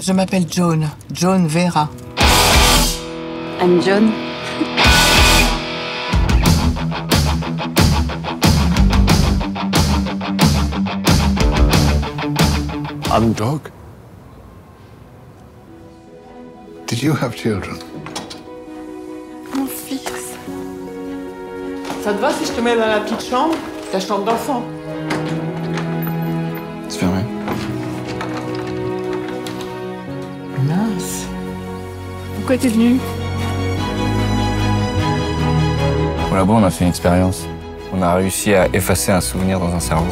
Je m'appelle Joan, Joan Vera. I'm Joan. I'm dog. Did you have children? Mon fils. Ça te va si je te mets dans la petite chambre? Ta chambre d'enfant C'est fermé. Pourquoi t'es venu labo, on a fait une expérience. On a réussi à effacer un souvenir dans un cerveau.